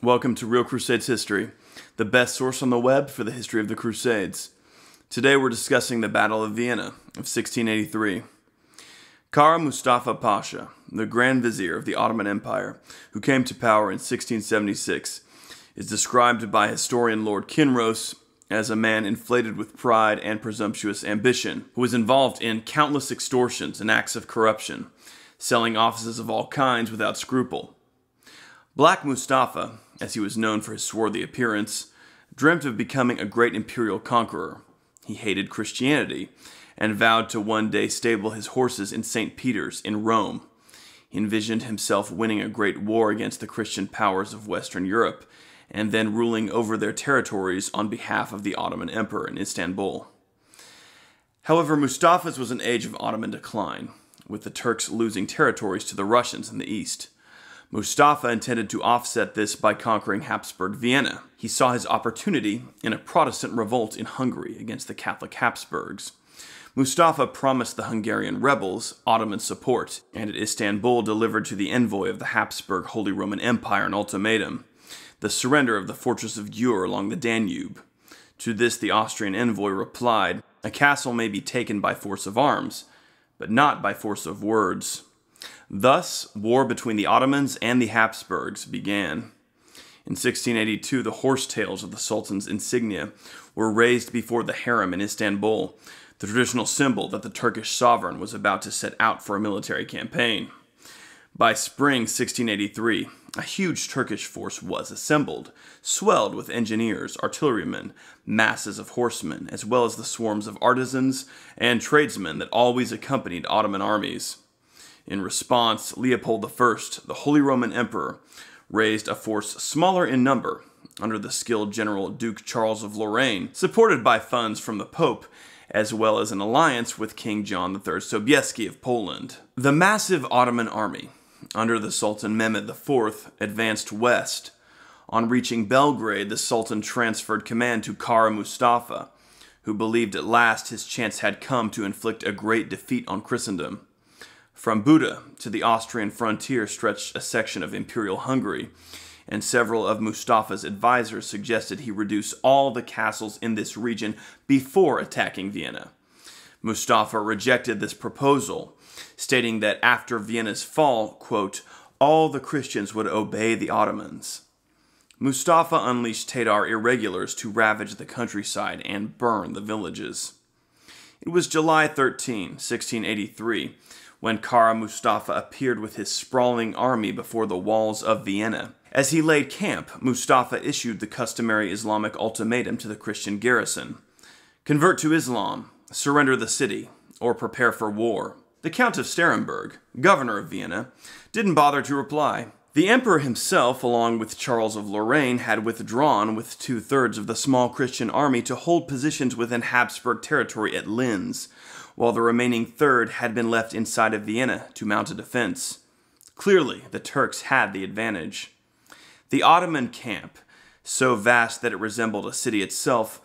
Welcome to Real Crusades History, the best source on the web for the history of the Crusades. Today we're discussing the Battle of Vienna of 1683. Kara Mustafa Pasha, the Grand Vizier of the Ottoman Empire, who came to power in 1676, is described by historian Lord Kinross as a man inflated with pride and presumptuous ambition, who was involved in countless extortions and acts of corruption, selling offices of all kinds without scruple. Black Mustafa, as he was known for his swarthy appearance, dreamt of becoming a great imperial conqueror. He hated Christianity and vowed to one day stable his horses in St. Peter's in Rome. He envisioned himself winning a great war against the Christian powers of Western Europe and then ruling over their territories on behalf of the Ottoman Emperor in Istanbul. However, Mustafa's was an age of Ottoman decline, with the Turks losing territories to the Russians in the east. Mustafa intended to offset this by conquering Habsburg Vienna. He saw his opportunity in a Protestant revolt in Hungary against the Catholic Habsburgs. Mustafa promised the Hungarian rebels Ottoman support, and at Istanbul delivered to the envoy of the Habsburg Holy Roman Empire an ultimatum the surrender of the fortress of Győr along the Danube. To this the Austrian envoy replied, A castle may be taken by force of arms, but not by force of words. Thus, war between the Ottomans and the Habsburgs began. In 1682, the horsetails of the Sultan's insignia were raised before the harem in Istanbul, the traditional symbol that the Turkish sovereign was about to set out for a military campaign. By spring 1683, a huge Turkish force was assembled, swelled with engineers, artillerymen, masses of horsemen, as well as the swarms of artisans and tradesmen that always accompanied Ottoman armies. In response, Leopold I, the Holy Roman Emperor, raised a force smaller in number under the skilled general Duke Charles of Lorraine, supported by funds from the Pope, as well as an alliance with King John III Sobieski of Poland. The massive Ottoman army under the Sultan Mehmed IV, advanced west. On reaching Belgrade, the Sultan transferred command to Kara Mustafa, who believed at last his chance had come to inflict a great defeat on Christendom. From Buda to the Austrian frontier stretched a section of Imperial Hungary, and several of Mustafa's advisers suggested he reduce all the castles in this region before attacking Vienna. Mustafa rejected this proposal stating that after Vienna's fall, quote, all the Christians would obey the Ottomans. Mustafa unleashed Tatar irregulars to ravage the countryside and burn the villages. It was July 13, 1683, when Kara Mustafa appeared with his sprawling army before the walls of Vienna. As he laid camp, Mustafa issued the customary Islamic ultimatum to the Christian garrison convert to Islam, surrender the city, or prepare for war. The Count of Staremberg, governor of Vienna, didn't bother to reply. The emperor himself, along with Charles of Lorraine, had withdrawn with two thirds of the small Christian army to hold positions within Habsburg territory at Linz, while the remaining third had been left inside of Vienna to mount a defense. Clearly, the Turks had the advantage. The Ottoman camp, so vast that it resembled a city itself,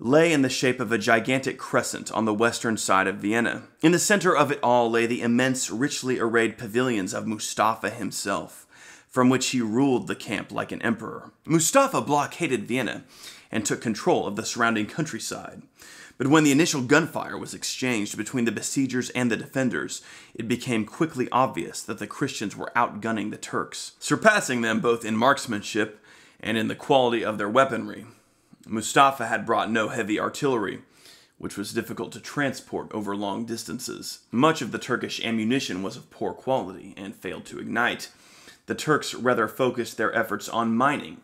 lay in the shape of a gigantic crescent on the western side of Vienna. In the center of it all lay the immense, richly arrayed pavilions of Mustafa himself, from which he ruled the camp like an emperor. Mustafa blockaded Vienna and took control of the surrounding countryside. But when the initial gunfire was exchanged between the besiegers and the defenders, it became quickly obvious that the Christians were outgunning the Turks, surpassing them both in marksmanship and in the quality of their weaponry. Mustafa had brought no heavy artillery, which was difficult to transport over long distances. Much of the Turkish ammunition was of poor quality and failed to ignite. The Turks rather focused their efforts on mining.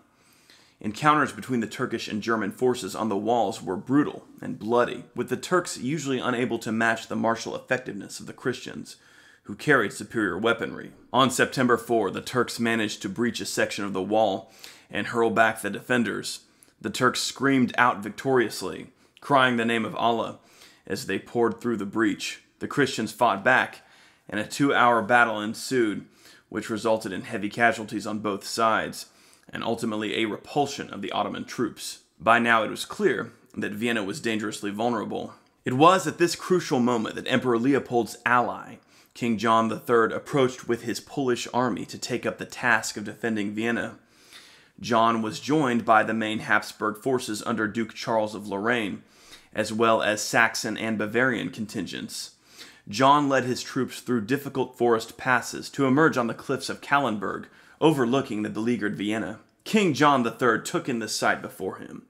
Encounters between the Turkish and German forces on the walls were brutal and bloody, with the Turks usually unable to match the martial effectiveness of the Christians, who carried superior weaponry. On September 4, the Turks managed to breach a section of the wall and hurl back the defenders. The Turks screamed out victoriously, crying the name of Allah as they poured through the breach. The Christians fought back, and a two hour battle ensued, which resulted in heavy casualties on both sides, and ultimately a repulsion of the Ottoman troops. By now it was clear that Vienna was dangerously vulnerable. It was at this crucial moment that Emperor Leopold's ally, King John III, approached with his Polish army to take up the task of defending Vienna. John was joined by the main Habsburg forces under Duke Charles of Lorraine, as well as Saxon and Bavarian contingents. John led his troops through difficult forest passes to emerge on the cliffs of Kahlenberg, overlooking the beleaguered Vienna. King John III took in the sight before him.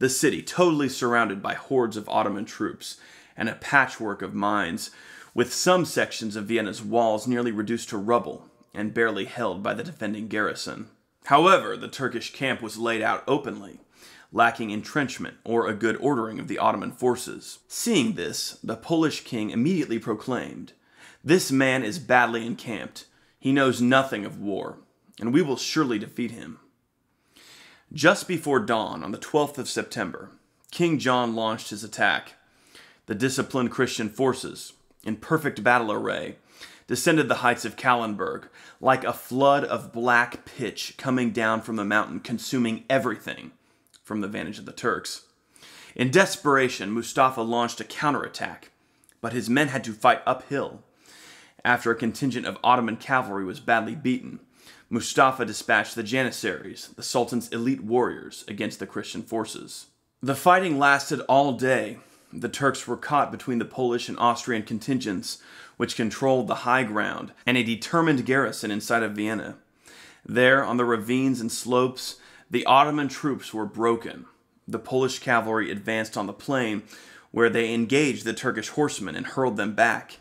The city totally surrounded by hordes of Ottoman troops and a patchwork of mines, with some sections of Vienna's walls nearly reduced to rubble and barely held by the defending garrison. However, the Turkish camp was laid out openly, lacking entrenchment or a good ordering of the Ottoman forces. Seeing this, the Polish king immediately proclaimed, This man is badly encamped. He knows nothing of war, and we will surely defeat him. Just before dawn on the 12th of September, King John launched his attack. The disciplined Christian forces, in perfect battle array, descended the heights of Kahlenberg like a flood of black pitch coming down from the mountain, consuming everything from the vantage of the Turks. In desperation, Mustafa launched a counterattack, but his men had to fight uphill. After a contingent of Ottoman cavalry was badly beaten, Mustafa dispatched the Janissaries, the Sultan's elite warriors, against the Christian forces. The fighting lasted all day. The Turks were caught between the Polish and Austrian contingents, which controlled the high ground, and a determined garrison inside of Vienna. There, on the ravines and slopes, the Ottoman troops were broken. The Polish cavalry advanced on the plain, where they engaged the Turkish horsemen and hurled them back.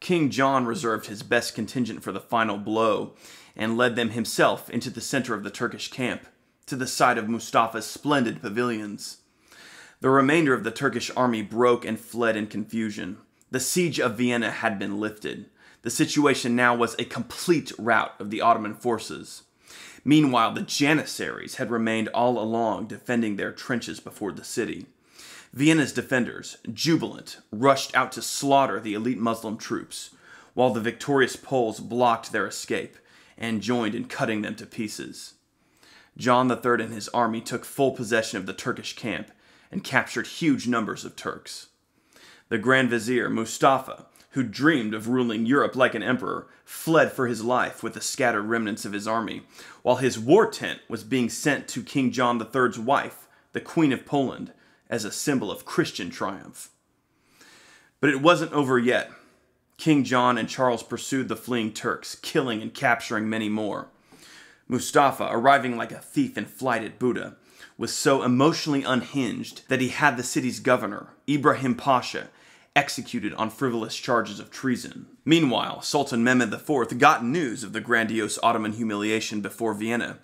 King John reserved his best contingent for the final blow and led them himself into the center of the Turkish camp, to the side of Mustafa's splendid pavilions. The remainder of the Turkish army broke and fled in confusion. The siege of Vienna had been lifted. The situation now was a complete rout of the Ottoman forces. Meanwhile, the Janissaries had remained all along defending their trenches before the city. Vienna's defenders, jubilant, rushed out to slaughter the elite Muslim troops, while the victorious Poles blocked their escape and joined in cutting them to pieces. John III and his army took full possession of the Turkish camp and captured huge numbers of Turks. The Grand Vizier, Mustafa, who dreamed of ruling Europe like an emperor, fled for his life with the scattered remnants of his army, while his war tent was being sent to King John III's wife, the Queen of Poland, as a symbol of Christian triumph. But it wasn't over yet. King John and Charles pursued the fleeing Turks, killing and capturing many more. Mustafa, arriving like a thief in flight at Buda, was so emotionally unhinged that he had the city's governor, Ibrahim Pasha, executed on frivolous charges of treason. Meanwhile, Sultan Mehmed IV got news of the grandiose Ottoman humiliation before Vienna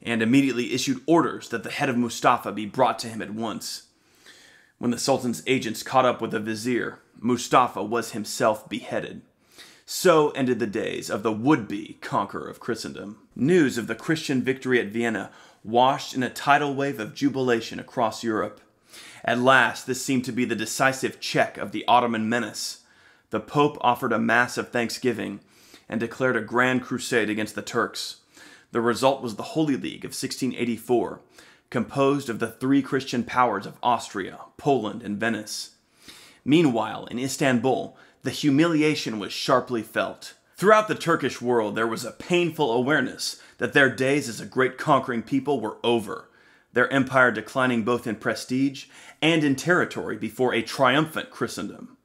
and immediately issued orders that the head of Mustafa be brought to him at once. When the Sultan's agents caught up with the vizier, Mustafa was himself beheaded. So ended the days of the would be conqueror of Christendom. News of the Christian victory at Vienna washed in a tidal wave of jubilation across Europe. At last, this seemed to be the decisive check of the Ottoman menace. The Pope offered a mass of thanksgiving and declared a grand crusade against the Turks. The result was the Holy League of 1684, composed of the three Christian powers of Austria, Poland, and Venice. Meanwhile, in Istanbul, the humiliation was sharply felt. Throughout the Turkish world, there was a painful awareness that their days as a great conquering people were over, their empire declining both in prestige and in territory before a triumphant Christendom.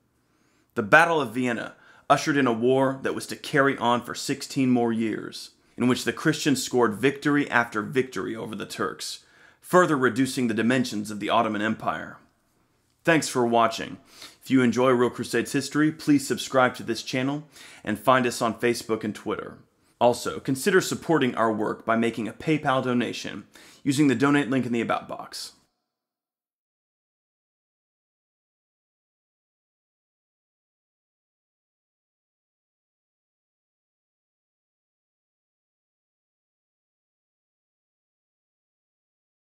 The Battle of Vienna ushered in a war that was to carry on for 16 more years, in which the Christians scored victory after victory over the Turks, further reducing the dimensions of the Ottoman Empire. Thanks for watching. If you enjoy Real Crusades history, please subscribe to this channel and find us on Facebook and Twitter. Also, consider supporting our work by making a PayPal donation using the donate link in the About box.